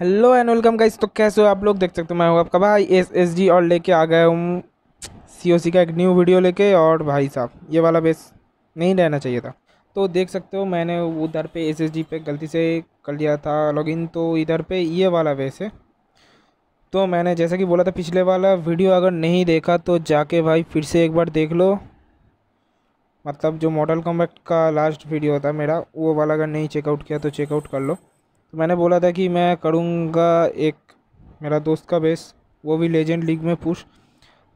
Hello and welcome guys तो कैसे हो आप लोग? देख सकते हो, मैं हूँ आपका भाई एस एस जी और लेके आ गया हूँ सी ओ सी का एक न्यू वीडियो लेके। और भाई साहब, ये वाला बेस नहीं रहना चाहिए था। तो देख सकते हो, मैंने उधर पे एस एस जी पे गलती से कर लिया था लॉगिन तो इधर पे ये वाला बेस है। तो मैंने जैसा कि बोला था, पिछले वाला वीडियो अगर नहीं देखा तो जाके भाई फिर से एक बार देख लो। मतलब जो मॉडल कॉम्बैक्ट का लास्ट वीडियो था मेरा, वो वाला अगर नहीं चेकआउट किया तो चेकआउट कर लो। तो मैंने बोला था कि मैं करूँगा एक मेरा दोस्त का बेस, वो भी लेजेंड लीग में पुश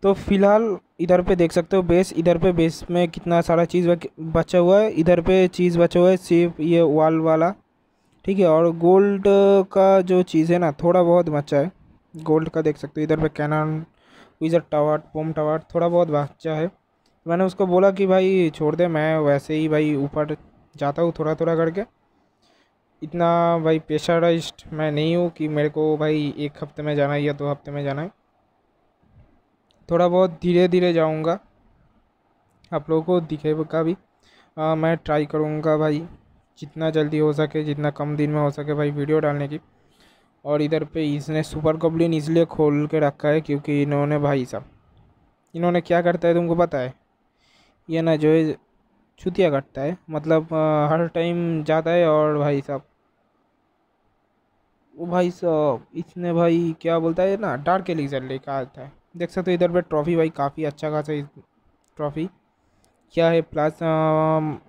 तो फ़िलहाल इधर पे देख सकते हो बेस, इधर पे बेस में कितना सारा चीज़ बचा हुआ है। इधर पे चीज़ बचा हुआ है सिर्फ़ ये वाल वाला, ठीक है? और गोल्ड का जो चीज़ है ना, थोड़ा बहुत बचा है। गोल्ड का देख सकते हो, इधर पे cannon wizard tower bomb tower थोड़ा बहुत बचा है। मैंने उसको बोला कि भाई छोड़ दे, मैं वैसे ही भाई ऊपर जाता हूँ थोड़ा थोड़ा करके। इतना भाई प्रेशराइज्ड मैं नहीं हूँ कि मेरे को भाई एक हफ़्ते में जाना है या दो हफ़्ते में जाना है। थोड़ा बहुत धीरे धीरे जाऊँगा। आप लोगों को दिखेगा भी। आ, मैं ट्राई करूँगा भाई। जितना जल्दी हो सके जितना कम दिन में हो सके भाई वीडियो डालने की। और इधर पे इसने सुपर कबलिन इसलिए खोल के रखा है क्योंकि इन्होंने भाई साहब इन्होंने क्या करता है तुमको पता है? ये ना जो है छुतिया कटता है। मतलब आ, हर टाइम जाता है और भाई साहब वो भाई साहब इसने भाई, क्या बोलता है ना, डार्क एलिक्सर लेकर आता है देख सकते हो इधर पे ट्रॉफ़ी भाई, काफ़ी अच्छा खासा ट्रॉफ़ी। क्या है, प्लस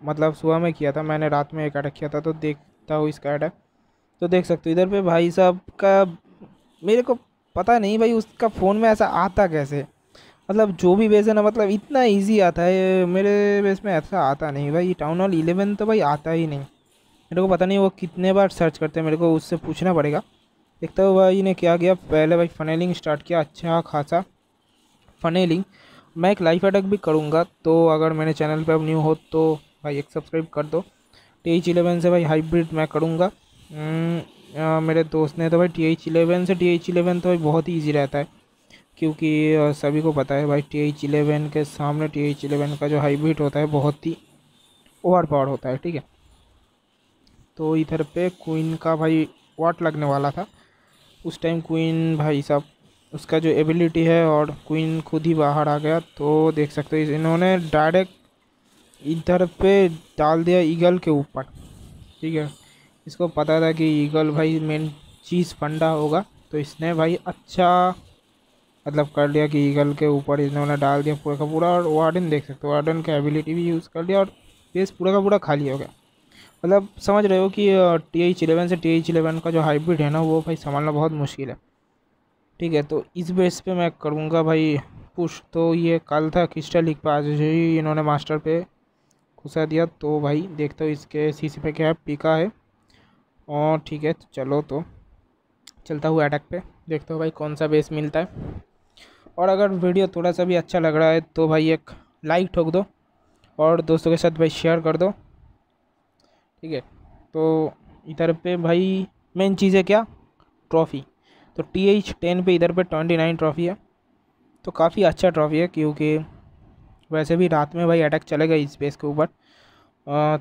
मतलब सुबह में किया था मैंने, रात में एक अटैक किया था तो देखता हूँ इसका अटैक तो देख सकते हो इधर पे भाई साहब का, मेरे को पता नहीं भाई, उसका फ़ोन में ऐसा आता कैसे? मतलब जो भी बेस है ना मतलब इतना इजी आता है, मेरे बेस में ऐसा आता नहीं भाई टाउन हॉल इलेवन तो भाई आता ही नहीं। मेरे को पता नहीं वो कितने बार सर्च करते हैं मेरे को उससे पूछना पड़ेगा। देखता हूँ भाई ने क्या किया। पहले भाई फनेलिंग स्टार्ट किया अच्छा खासा फनेलिंग मैं एक लाइफ अटैक भी करूँगा तो अगर मेरे चैनल पर अब न्यू हो तो भाई एक सब्सक्राइब कर दो। टी एच इलेवन से भाई हाइब्रिड मैं करूँगा। हम्म, मेरे दोस्त ने तो भाई टी एच इलेवन से टी एच इलेवन तो भाई बहुत ही ईजी रहता है। क्योंकि सभी को पता है भाई टी एच इलेवन के सामने टी एच इलेवन का जो हाइब्रिड होता है बहुत ही ओवर पावर होता है ठीक है। तो इधर पे क्वीन का भाई वाट लगने वाला था। उस टाइम क्वीन भाई साहब, उसका जो एबिलिटी है और क्वीन खुद ही बाहर आ गया तो देख सकते हो इन्होंने डायरेक्ट इधर पे डाल दिया ईगल के ऊपर। ठीक है? इसको पता था कि ईगल भाई मेन चीज़ फंडा होगा तो इसने भाई अच्छा मतलब कर लिया कि ईगल के ऊपर इन्होंने डाल दिया पूरा का पूरा, और वार्डन देख सकते हो वार्डन का एबिलिटी भी यूज़ कर लिया और बेस पूरा का पूरा खाली हो गया। मतलब समझ रहे हो कि टी एच इलेवन से टी एच इलेवन का जो हाइब्रिड है ना, वो भाई संभालना बहुत मुश्किल है। ठीक है तो इस बेस पे मैं करूँगा भाई पुश तो ये कल था क्रिस्टल लीग पर आज ही इन्होंने मास्टर पे घुसा दिया। तो भाई देखता हूँ इसके सी सी पे क्या है पीका है। और ठीक है तो चलो तो चलता हुआ अटैक पे। देखता हूँ भाई कौन सा बेस मिलता है। और अगर वीडियो थोड़ा सा भी अच्छा लग रहा है तो भाई एक लाइक ठोक दो। और दोस्तों के साथ भाई शेयर कर दो। ठीक है? तो इधर पे भाई मेन चीज़ है क्या? ट्रॉफ़ी तो टी एच टेन पे इधर पे ट्वेंटी नाइन ट्रॉफ़ी है। तो काफ़ी अच्छा ट्रॉफ़ी है क्योंकि वैसे भी रात में भाई अटैक चलेगा इस बेस के ऊपर।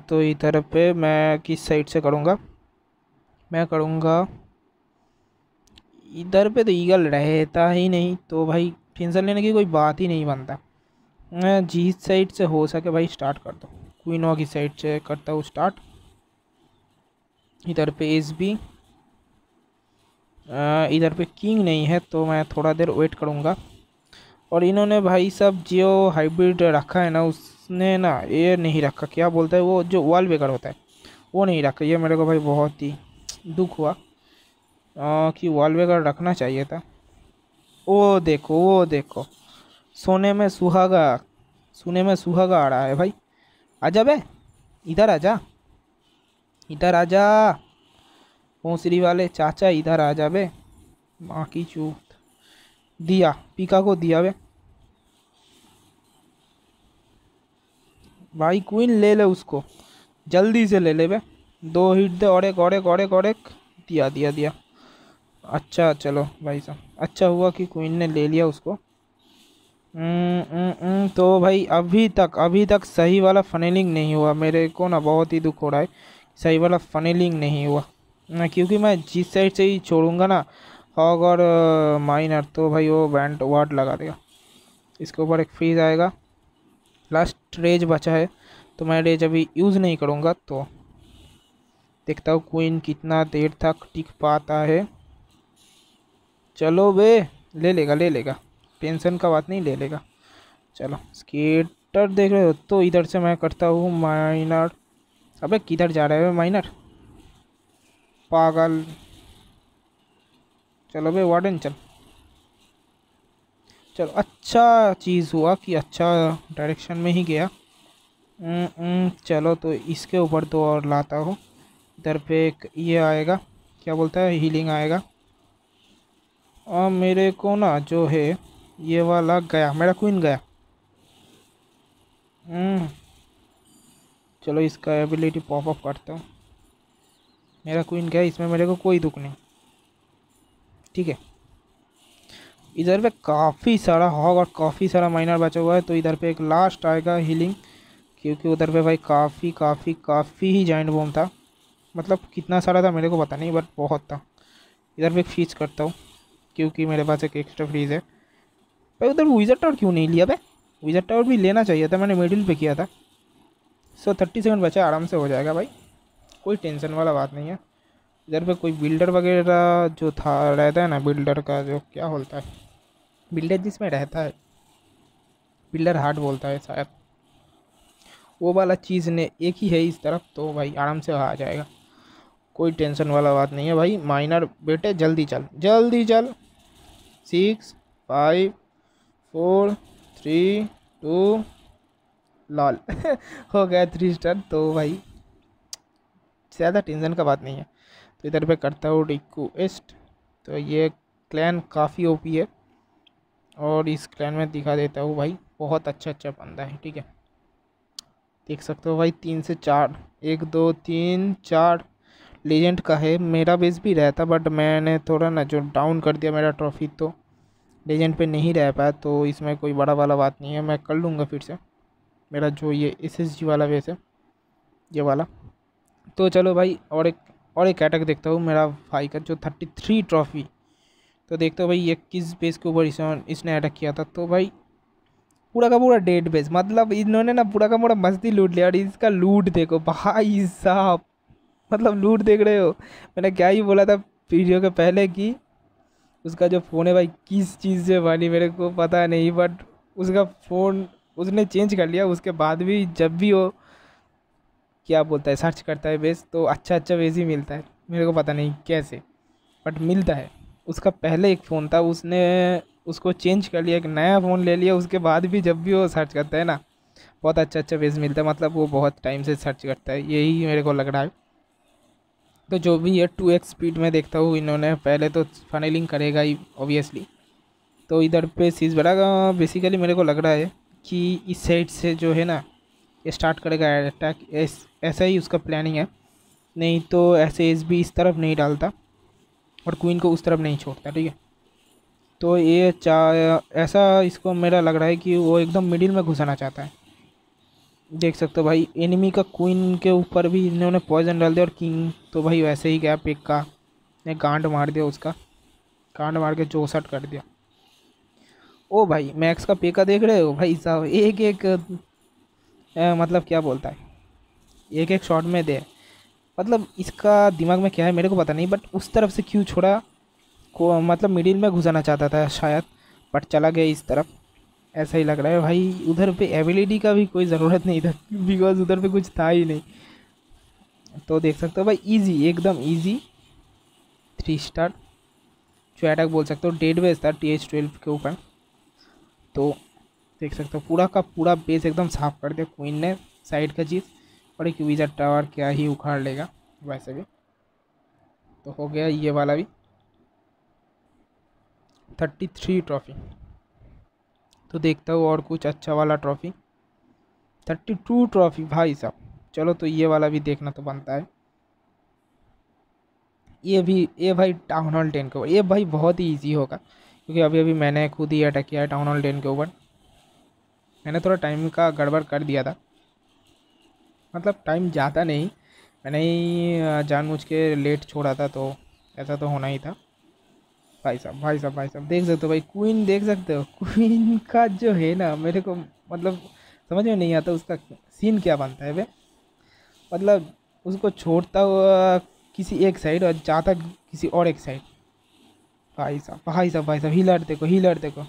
तो इधर पे मैं किस साइड से करूँगा? मैं करूँगा इधर पे तो ईगल रहता ही नहीं तो भाई टेंशन लेने की कोई बात ही नहीं बनता। मैं जिस साइड से हो सके भाई स्टार्ट कर दो। क्वीनों की साइड से करता हूँ स्टार्ट इधर पे एस बी इधर पे किंग नहीं है तो मैं थोड़ा देर वेट करूँगा। और इन्होंने भाई सब जो हाइब्रिड रखा है ना उसने ना ये नहीं रखा। क्या बोलता है वो? जो वॉल बेकर होता है वो नहीं रखा। ये मेरे को भाई बहुत ही दुख हुआ आ, कि वॉल बेकर रखना चाहिए था। वो देखो वो देखो सोने में सुहागा सोने में सुहागा आ रहा है भाई। आजा बे इधर आजा इधर आ जा। भोसरी वाले चाचा इधर आ जा बे। माँ की चूत। दिया पीका को दिया बे। भाई क्वीन ले ले उसको। जल्दी से ले ले बे। दो हिट दे और एक और एक और एक और एक। दिया दिया दिया। अच्छा चलो भाई साहब। अच्छा हुआ कि क्वीन ने ले लिया उसको। हम्म, हम्म, हम्म, तो भाई अभी तक अभी तक सही वाला फनेलिंग नहीं हुआ। मेरे को ना बहुत ही दुख हो रहा है। सही वाला फनेलिंग नहीं हुआ। ना, क्योंकि मैं जिस साइड से ही छोड़ूँगा ना हॉग और माइनर तो भाई वो बैंड वाट लगा देगा। इसके ऊपर एक फ्रीज आएगा। लास्ट रेज बचा है तो मैं रेज अभी यूज़ नहीं करूँगा तो देखता हूँ क्वीन कितना देर तक टिक पाता है। चलो बे, ले लेगा ले लेगा। टेंशन का बात नहीं, ले लेगा। चलो स्केटर देख रहे हो तो इधर से मैं करता हूँ माइनर अबे किधर जा रहे हो माइनर पागल। चलो भाई वार्डन चल। चलो अच्छा चीज़ हुआ कि अच्छा डायरेक्शन में ही गया। हम्म, हम्म, चलो तो इसके ऊपर तो और लाता हूँ। इधर पे एक ये आएगा क्या बोलता है हीलिंग आएगा। और मेरे को ना जो है ये वाला गया मेरा क्वीन गया। हम्म, चलो इसका एबिलिटी पॉप अप करता हूँ। मेरा क्वीन गया, इसमें मेरे को कोई दुख नहीं। ठीक है। इधर पे काफ़ी सारा हॉग और काफ़ी सारा माइनर बचा हुआ है तो इधर पे एक लास्ट आएगा हीलिंग क्योंकि उधर पे भाई काफ़ी काफ़ी काफ़ी ही जॉइंट बॉम था। मतलब कितना सारा था मेरे को पता नहीं बट बहुत था। इधर पे फीच करता हूँ, क्योंकि मेरे पास एक एक्स्ट्रा फ्रीज है। भाई उधर विजर टावर क्यों नहीं लिया भाई विजर टावर भी लेना चाहिए था, मैंने मिडिल पे किया था। सो थर्टी सेकंड बचा, आराम से हो जाएगा भाई। कोई टेंशन वाला बात नहीं है। इधर पे कोई बिल्डर वगैरह जो था, रहता है ना बिल्डर का जो, क्या बोलता है? बिल्डर जिसमें रहता है। बिल्डर हार्ट बोलता है शायद। वो वाला चीज़ ने एक ही है इस तरफ़ तो भाई आराम से आ जाएगा। कोई टेंशन वाला बात नहीं है भाई। माइनर बेटे, जल्दी चल। जल्दी चल। Six five four three two lol. हो गया थ्री स्टार तो भाई, ज़्यादा टेंशन का बात नहीं है। तो इधर पे करता हूँ रिक्वेस्ट तो ये क्लैन काफ़ी ओपी है। और इस क्लैन में दिखा देता हूँ भाई, बहुत अच्छा अच्छा बंदा है, ठीक है? देख सकते हो भाई, तीन से चार। एक, दो, तीन, चार। लेजेंड का है। मेरा बेस भी रहता बट मैंने थोड़ा ना जो डाउन कर दिया मेरा ट्रॉफी तो लेजेंड पे नहीं रह पाया तो इसमें कोई बड़ा वाला बात नहीं है। मैं कर लूँगा फिर से। मेरा जो ये एस एस जी वाला बेस है, ये वाला। तो चलो भाई, और एक और एक अटैक देखता हूँ, मेरा भाई का जो थर्टी थ्री ट्रॉफी तो देखते हो भाई, ये किस बेस के ऊपर इसने अटैक किया था। तो भाई, पूरा का पूरा डेड बेस मतलब इन्होंने ना पूरा का पूरा मस्ती लूट लिया, और इसका लूट देखो भाई साहब। मतलब लूट देख रहे हो? मैंने क्या ही बोला था वीडियो के पहले कि उसका जो फ़ोन है भाई, किस चीज़ से बनी मेरे को पता नहीं बट उसका फ़ोन उसने चेंज कर लिया, उसके बाद भी जब भी वो, क्या बोलता है सर्च करता है बेस तो अच्छा अच्छा बेस ही मिलता है। मेरे को पता नहीं कैसे बट मिलता है। उसका पहले एक फ़ोन था, उसने उसको चेंज कर लिया, एक नया फ़ोन ले लिया, उसके बाद भी जब भी वो सर्च करता है ना, बहुत अच्छा अच्छा बेस मिलता है। मतलब वो बहुत टाइम से सर्च करता है, यही मेरे को लग रहा है। तो जो भी है टू एक्स स्पीड में देखता हूँ, इन्होंने पहले तो फनेलिंग करेगा ही ऑब्वियसली तो इधर पे सीज बढ़ा बेसिकली मेरे को लग रहा है कि इस साइड से जो है ना स्टार्ट करेगा अटैक ऐसा ही उसका प्लानिंग है। नहीं तो ऐसे एस भी इस तरफ़ नहीं डालता और क्वीन को उस तरफ़ नहीं छोड़ता, ठीक है? तो ये चा, ऐसा इसको मेरा लग रहा है कि वो एकदम मिडिल में घुसाना चाहता है। देख सकते हो भाई एनिमी का क्वीन के ऊपर भी इन्होंने पॉइजन डाल दिया और किंग तो भाई वैसे ही गया पिक का। ने गांड मार दिया उसका। गांड मार के चौसठ कर दिया। ओ भाई मैक्स का पेका देख रहे हो? भाई साहब एक एक आ, मतलब क्या बोलता है? एक एक शॉट में दे। मतलब इसका दिमाग में क्या है मेरे को पता नहीं बट उस तरफ़ से क्यों छोड़ा? को मतलब मिडिल में घुसाना चाहता था शायद बट चला गया इस तरफ़। ऐसा ही लग रहा है भाई उधर पे एबिलिटी का भी कोई ज़रूरत नहीं था बिकॉज़ उधर पे कुछ था ही नहीं। तो देख सकते हो भाई इजी एकदम इजी थ्री स्टार जो अटैक बोल सकते हो डेड बेस था टी एच ट्वेल्व के ऊपर। तो देख सकते हो, पूरा का पूरा बेस एकदम साफ़ कर दिया क्वीन ने साइड का चीज़। और एक विजर टावर क्या ही उखाड़ लेगा, वैसे भी। तो हो गया ये वाला भी। थर्टी थ्री ट्रॉफी तो देखता हूँ और कुछ अच्छा वाला ट्रॉफी थर्टी टू ट्रॉफी भाई साहब। चलो तो ये वाला भी देखना तो बनता है। ये भी, ये भाई टाउन हॉल टेन का। ये भाई बहुत ही ईजी होगा। क्योंकि अभी अभी मैंने खुद ही अटैक किया है टाउन हॉल टेन के ऊपर। मैंने थोड़ा टाइम का गड़बड़ कर दिया था। मतलब टाइम ज़्यादा नहीं। मैंने ही जानबूझ के लेट छोड़ा था तो ऐसा तो होना ही था। भाई साहब भाई साहब भाई साहब, देख सकते हो भाई क्वीन देख सकते हो। क्वीन का जो है ना, मेरे को मतलब समझ में नहीं आता उसका सीन क्या बनता है वे मतलब उसको छोड़ता हुआ किसी एक साइड और जाता किसी और एक साइड भाई साहब भाई साहब भाई साहब हिलर देखो हिलर देखो।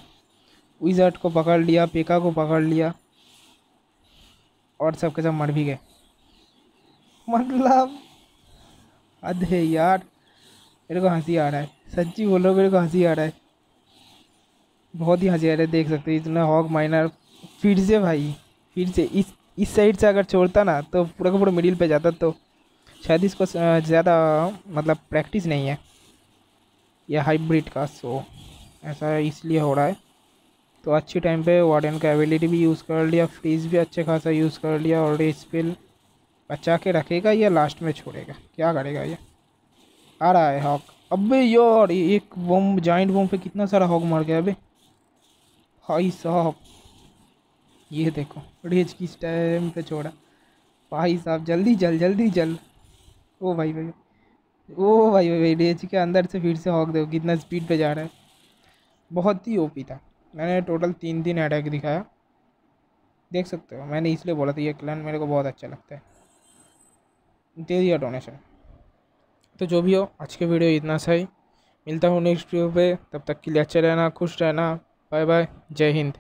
विजर्ट को पकड़ लिया पेका को पकड़ लिया, और सबके सब मर भी गए। मतलब अधे यार, मेरे को हँसी आ रहा है। सच्ची बोलो, मेरे को हँसी आ रहा है। बहुत ही हँसी आ रहा है, देख सकते हो, इतना हॉक माइनर फिर से भाई, फिर से, इस इस साइड से अगर छोड़ता ना तो पूरा का पूरा मिडिल पे जाता तो शायद इसको ज़्यादा मतलब प्रैक्टिस नहीं है। या हाइब्रिड का सो ऐसा इसलिए हो रहा है। तो अच्छे टाइम पे वार्डन का एबिलिटी भी यूज़ कर लिया फ्रीज भी अच्छे खासा यूज़ कर लिया और स्पिल बचा के रखेगा या लास्ट में छोड़ेगा? क्या करेगा ये? आ रहा है हॉक अबे यार, एक बम जॉइंट बम पे कितना सारा हॉक मर गया अबे। भाई साहब, ये देखो रेज किस टाइम पे छोड़ा? भाई साहब, जल्दी जल जल्दी जल ओ भाई भाई। ओ भाई भाई डी के अंदर से फिर से हॉक देखो कितना स्पीड पे जा रहा है। बहुत ही ओपी था। मैंने टोटल तीन तीन अटैक दिखाया। देख सकते हो, मैंने इसलिए बोला था, ये क्लान मेरे को बहुत अच्छा लगता है। दे दिया डोनेशन तो जो भी हो, आज के वीडियो इतना सही मिलता हूँ नेक्स्ट वीडियो पे। तब तक के लिए अच्छा रहना, खुश रहना। बाय बाय जय हिंद।